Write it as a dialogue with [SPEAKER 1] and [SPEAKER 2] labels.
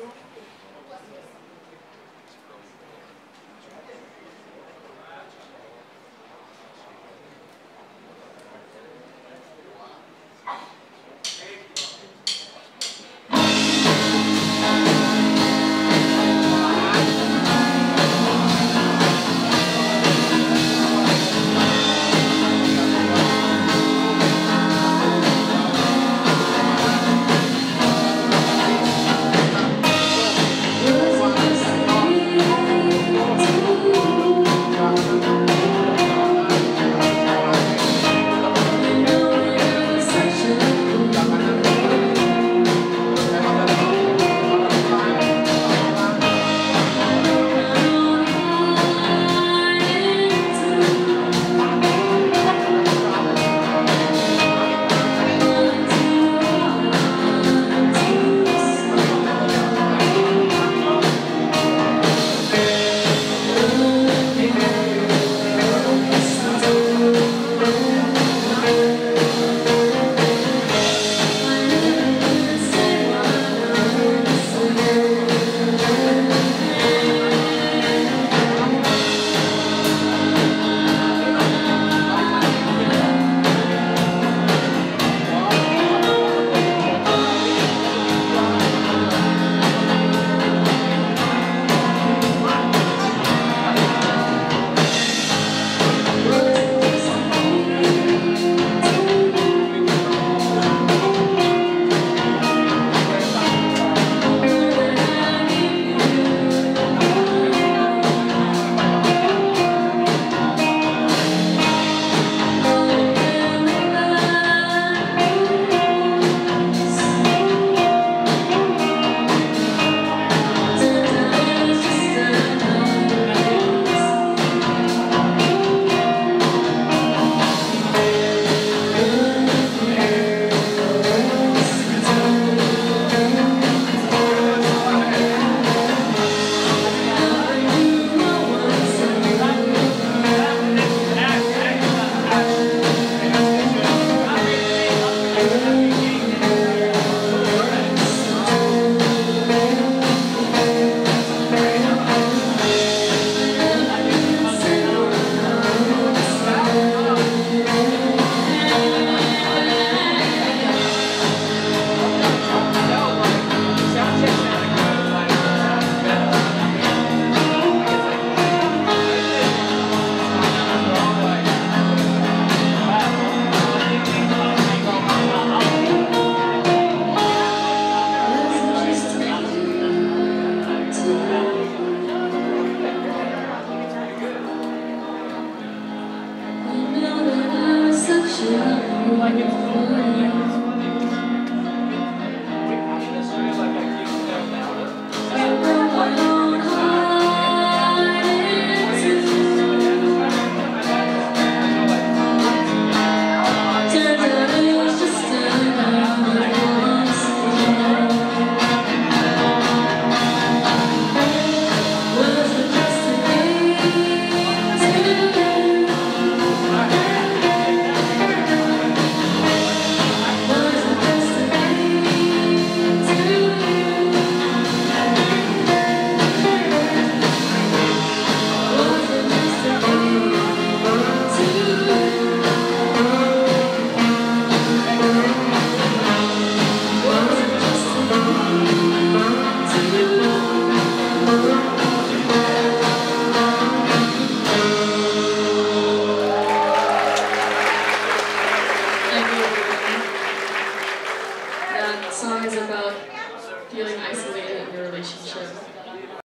[SPEAKER 1] ótimo. That song is about feeling isolated in your relationship.